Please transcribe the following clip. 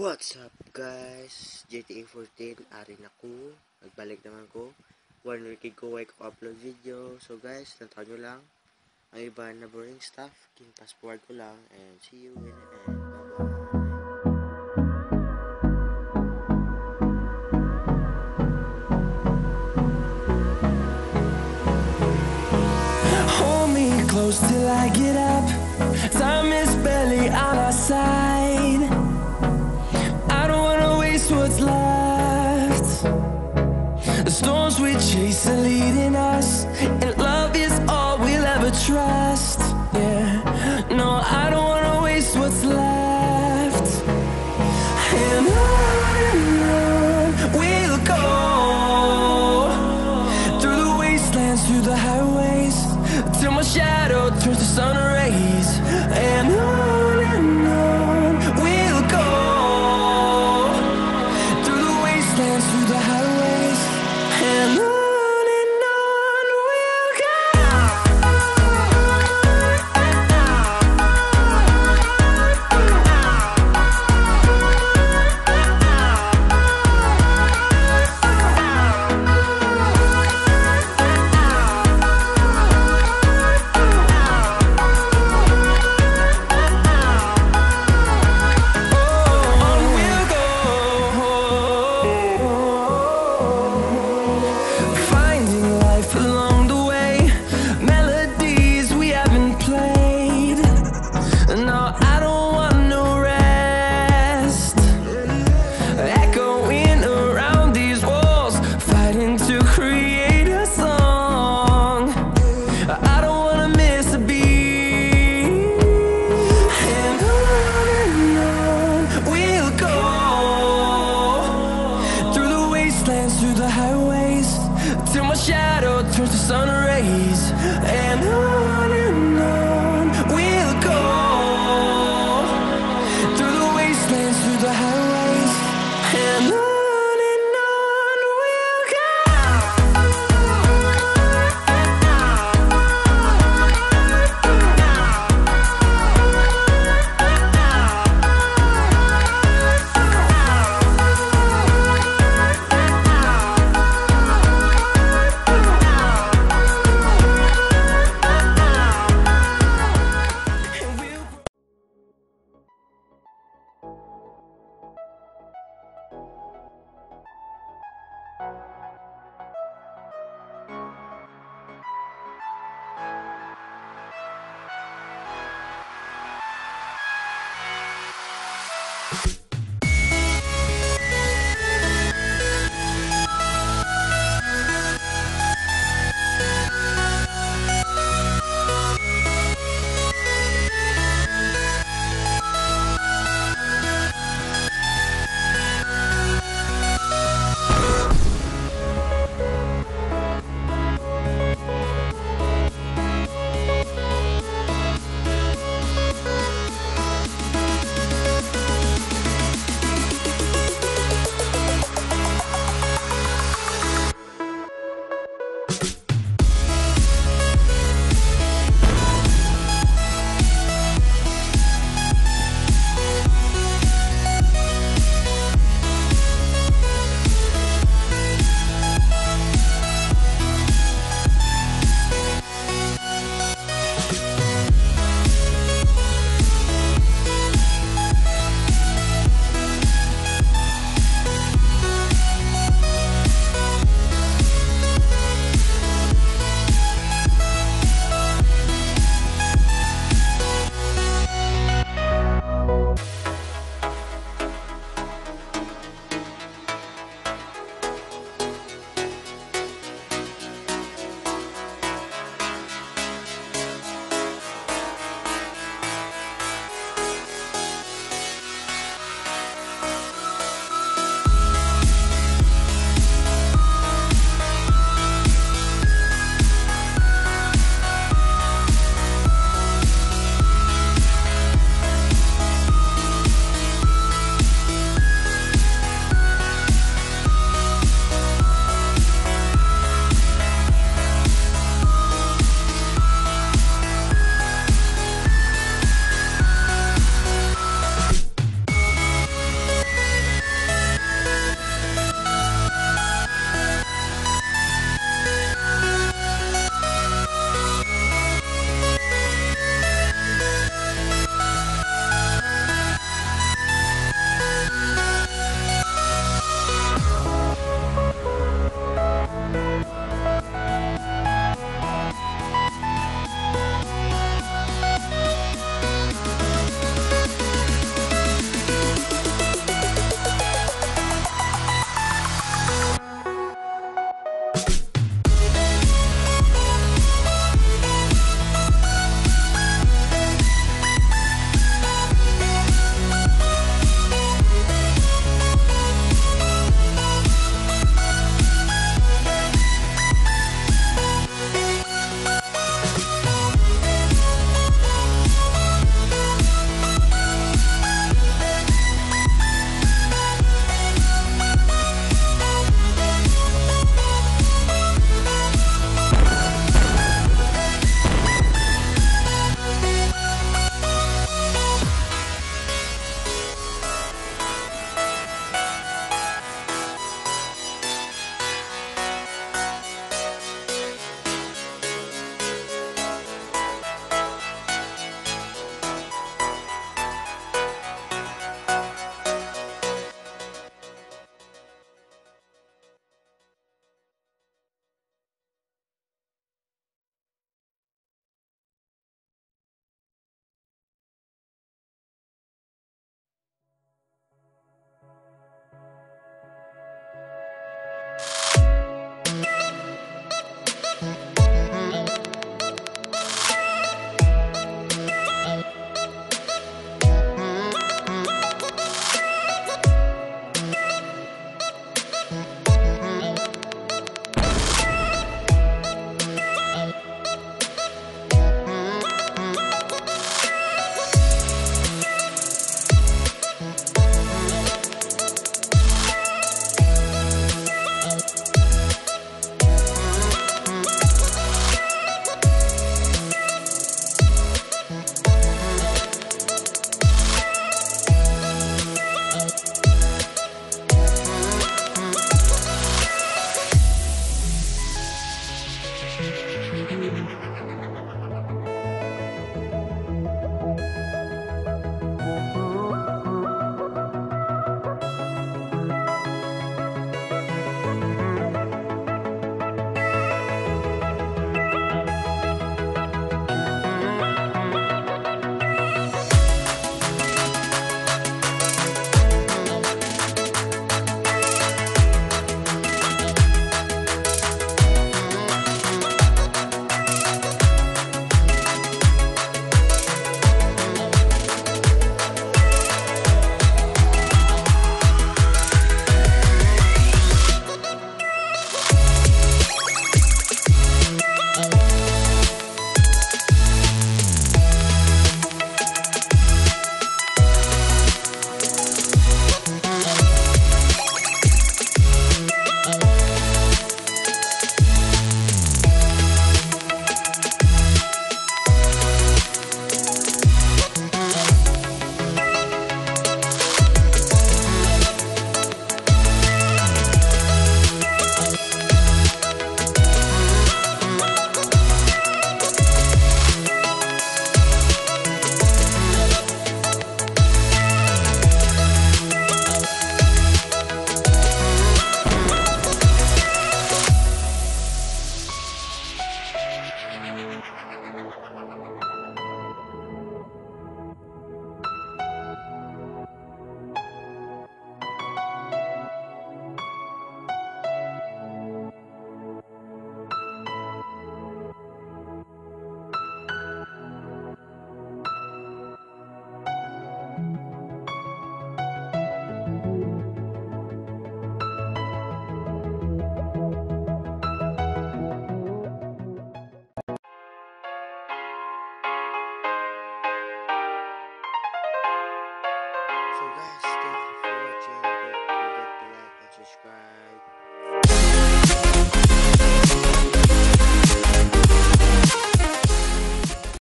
What's up guys? GTA 14, arin ako. Nagbalik naman ko. One week ago ay ko upload video. So guys, nataw nyo lang. Ang iba na boring stuff. King passport ko lang. And see you in the end. Bye-bye. Close till I get up Time is barely on our Lisa leading